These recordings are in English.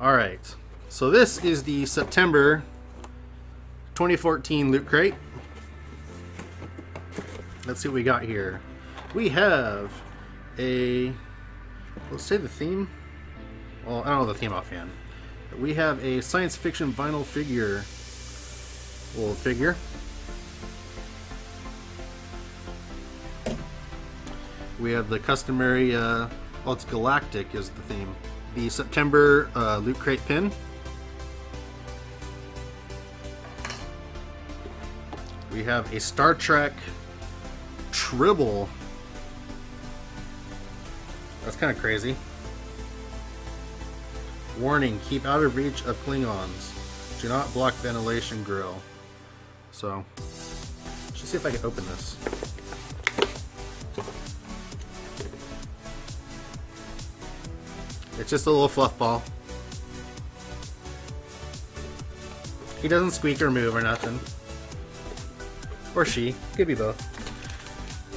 Alright, so this is the September 2014 Loot Crate. Let's see what we got here. We have a, let's say the theme. Well, I don't know the theme offhand. We have a science fiction vinyl figure, little figure. We have the customary, uh, well, it's Galactic is the theme. The September uh, Loot Crate pin. We have a Star Trek Tribble. That's kind of crazy. Warning, keep out of reach of Klingons. Do not block ventilation grill. So, let's see if I can open this. It's just a little fluff ball. He doesn't squeak or move or nothing. Or she. Could be both.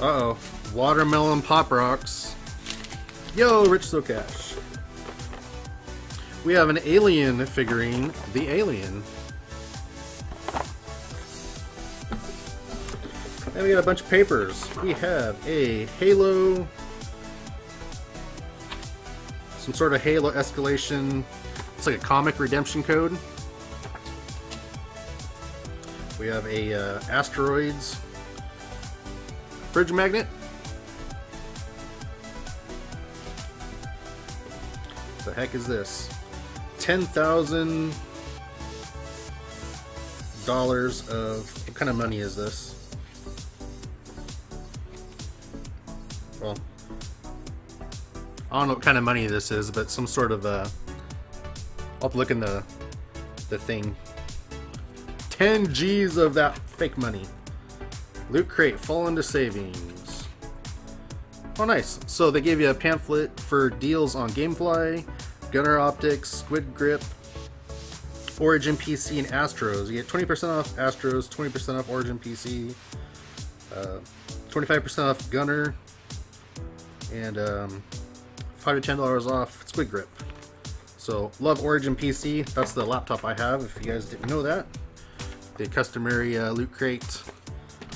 Uh-oh. Watermelon Pop Rocks. Yo, Rich Socash. We have an alien figurine, the alien. And we got a bunch of papers. We have a Halo some sort of Halo escalation. It's like a comic redemption code. We have a uh, asteroids fridge magnet. The heck is this? Ten thousand dollars of what kind of money is this? Well, I don't know what kind of money this is, but some sort of uh I'll look in the the thing. 10 G's of that fake money. Loot crate, fall into savings. Oh nice. So they gave you a pamphlet for deals on Gamefly, Gunnar Optiks, Squid Grip, Origin PC, and Astros. You get 20% off Astros, 20% off Origin PC, 25% uh, off Gunnar, and um, five to ten dollars off Squid Grip. So love Origin PC. That's the laptop I have. If you guys didn't know that, the customary uh, Loot Crate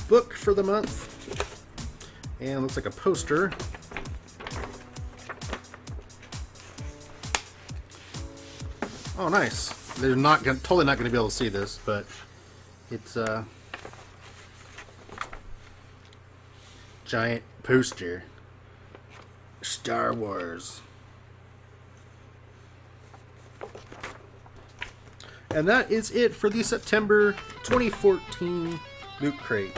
book for the month, and looks like a poster. Oh, nice. They're not gonna, totally not going to be able to see this, but it's a uh, giant poster. Star Wars. And that is it for the September 2014 Loot Crate.